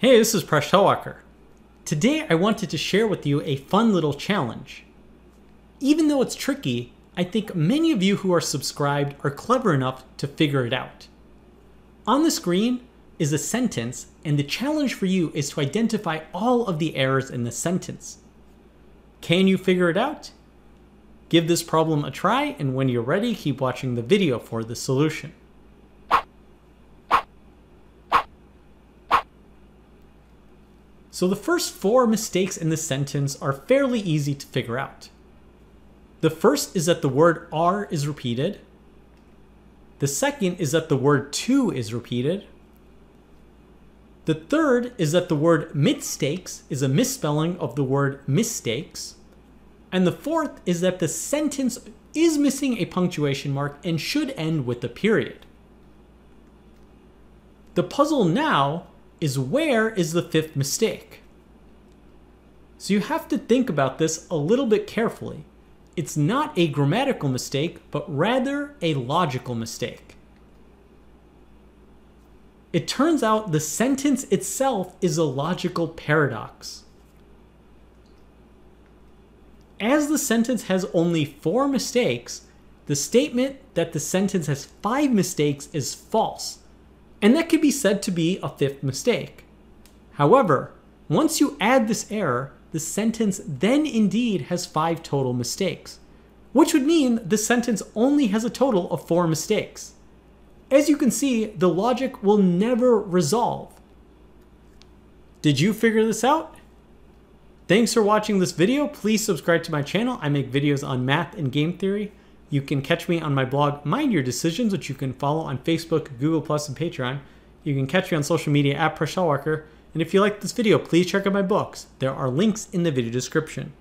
Hey, this is Presh Talwalkar. Today I wanted to share with you a fun little challenge. Even though it's tricky, I think many of you who are subscribed are clever enough to figure it out. On the screen is a sentence, and the challenge for you is to identify all of the errors in the sentence. Can you figure it out? Give this problem a try, and when you're ready, keep watching the video for the solution. So the first four mistakes in the sentence are fairly easy to figure out. The first is that the word are is repeated. The second is that the word to is repeated. The third is that the word mistakes is a misspelling of the word mistakes. And the fourth is that the sentence is missing a punctuation mark and should end with a period. The puzzle now is where is the fifth mistake? So you have to think about this a little bit carefully. It's not a grammatical mistake, but rather a logical mistake. It turns out the sentence itself is a logical paradox. As the sentence has only four mistakes, the statement that the sentence has five mistakes is false, and that could be said to be a fifth mistake. However, once you add this error, the sentence then indeed has five total mistakes, which would mean the sentence only has a total of four mistakes. As you can see, the logic will never resolve. Did you figure this out? Thanks for watching this video. Please subscribe to my channel. I make videos on math and game theory. You can catch me on my blog, Mind Your Decisions, which you can follow on Facebook, Google+, and Patreon. You can catch me on social media at Presh Talwalkar. And if you like this video, please check out my books. There are links in the video description.